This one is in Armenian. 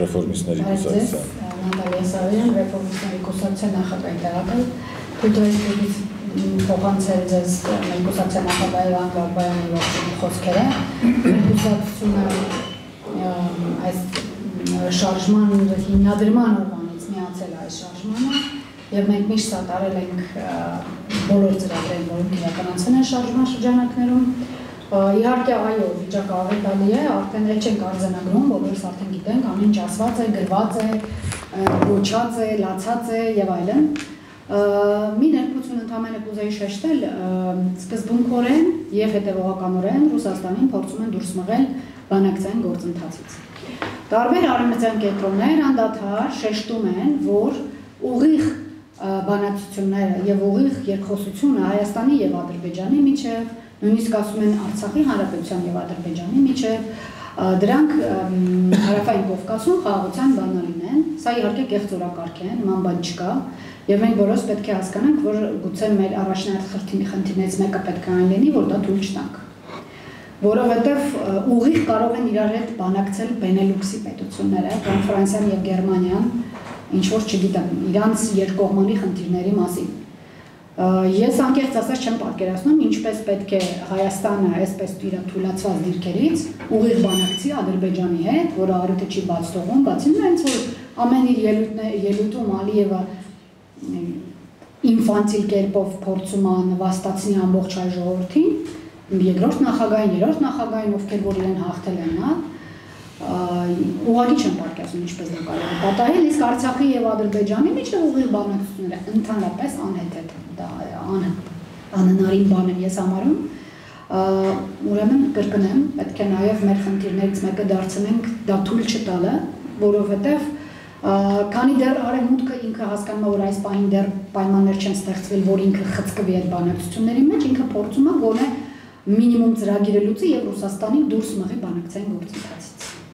ռեֆորմիստների կուսակցության։ Նատալիա Սարոյան, ռեֆորմիստների կուսակցության նախագահի տեղակալ։ Թույլտվեց փոխանցել ձեզ մեր կուսակցության նախագահի Վան Գարբայանի ողջունի խոսքերը։ Մեր կուսակցությունը այս շարժման հիմնադրման օրվանից միացել այս շարժմանը եւ մենք միշտ սատարել ենք բոլոր ծրագրերին, որոնք իրականացան են շարժման շրջանակներում Իհարկե այո, վիճակը ավետալի է, արդեն էլ չենք արձանագրում, բոլորս արդեն գիտենք, ամեն ինչ ասված է, գրված է, գոչած է, լացած է եւ այլն։ Մի ներկություն ընդհանրապես կուզեի շեշտել, սկզբունքորեն եւ հետեւողականորեն Ռուսաստանին փորձում են դուրս մղել բանակցային գործընթացից։ Տարբեր արևմտյան կենտրոններ անդադար շեշտում են, որ ուղիղ բանակցությունները եւ ուղիղ երկխոսությունը Հայաստանի եւ Ադրբեջանի միջև նույնիսկ ասում են Արցախի հանրապետության եւ Ադրբեջանի միջև դրանք հարավային Կովկասում խաղաղության բանալին են։ Սա իհարկե կեղծ օրակարգ է, նման բան չկա, եւ մենք բոլորս պետք է հասկանանք, որ գուցե մեր առաջնահերթ խնդիրի խնդիրներից մեկը պետք է այն լինի, որ դա թույլ չտանք որովհետև ուղիղ կարող են իրար հետ բանակցել Բենելուքսի պետությունները, Ֆրանսիան եւ Գերմանիան, ինչ որ չգիտեմ, իրանց երկկողմանի խնդիրների մասին Ես անկեղծ ասած չեմ պատկերացնում ինչպես պետք է Հայաստանը այսպես իր թույլացված դիրքերից ուղիղ բանակցի Ադրբեջանի հետ, որը արուտը չի բաց թողում, բացի նրանից որ ամեն իր ելույթում Ալիևը ինֆանտիլ կերպով փորձում է նվաստացնի ամբողջ հայ ժողովրդին, երկրորդ նախագահային, երրորդ նախագահային, ովքեր որ իրեն հաղթել են, հա, ուղղակի չեմ պատկերացնում ինչպես դա կարող է պատահել, իսկ Արցախի եւ Ադրբեջանի միջև ուղիղ բանակցությունները ընդհանրապես անհետ են դա անհնարին բան եմ ես համարում ուրեմն կրկնեմ պետք է նաև մեր խնդիրներից մեկը դարձնենք դա թույլ չտալը որովհետև քանի դեռ արևմուտքը ինքը հասկանում է որ այս պահին դեռ պայմաններ չեն ստեղծվել որ ինքը խցկվի այդ բանակցությունների մեջ ինքը փորձում է գոնե մինիմում ծրագիրը լուծի եւ Ռուսաստանին դուրս մղի բանակցային գործընթացից